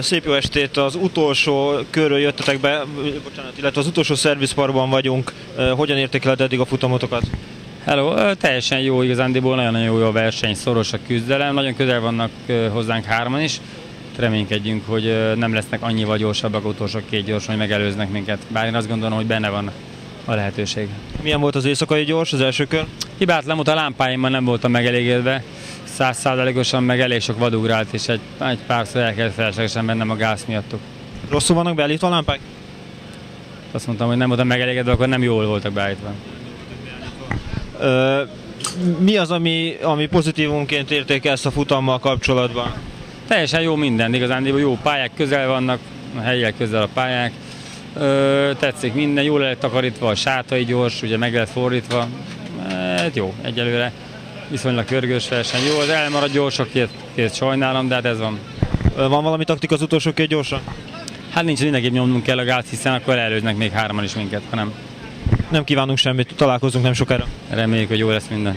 Szép jó estét, az utolsó körről jöttetek be, bocsánat, illetve az utolsó szervizparkban vagyunk. Hogyan értékeled eddig a futamotokat? Hello, teljesen jó igazándiból, nagyon jó a verseny, szoros a küzdelem, nagyon közel vannak hozzánk hárman is. Reménykedjünk, hogy nem lesznek annyival gyorsabbak utolsó két gyorsan, hogy megelőznek minket. Bár én azt gondolom, hogy benne van a lehetőség. Milyen volt az éjszakai gyors, az első kör? Hibátlan volt a lámpáimmal, nem voltam megelégedve. Százszázalékosan meg elég sok vadugrált, és egy, egy párszor el kellett feleslegesen bennem a gáz miattuk. Rosszul vannak beállítva a lámpák? Azt mondtam, hogy nem voltam megelégedve, akkor nem jól voltak beállítva. Ö, Mi az, ami, ami pozitívunként értékelsz a futammal kapcsolatban? Teljesen jó minden, igazán jó pályák közel vannak, a helyiek közel a pályák. Ö, tetszik minden, jól lett takarítva, a sátai gyors, ugye meg lett fordítva. Hát jó, egyelőre viszonylag körgős verseny. Jó, az elmaradt gyorsokért két sajnálom, de hát ez van. Van valami taktika az utolsó két gyorsan? Hát nincs, mindenképp nyomnunk kell a gáz, hiszen akkor előznek még hárman is minket, hanem Nem kívánunk semmit, találkozunk nem sokára. reméljük, hogy jó lesz minden.